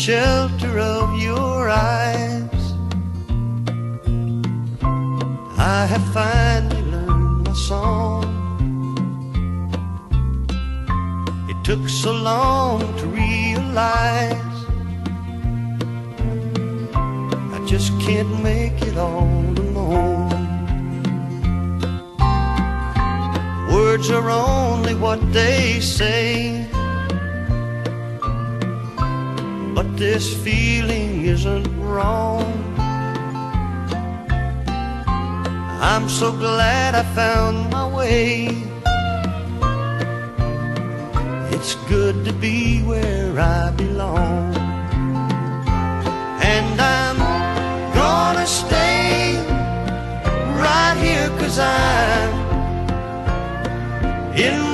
shelter of your eyes. I have finally learned my song. It took so long to realize I just can't make it all alone. Words are only what they say. But this feeling isn't wrong. I'm so glad I found my way. It's good to be where I belong. And I'm gonna stay right here cause I'm in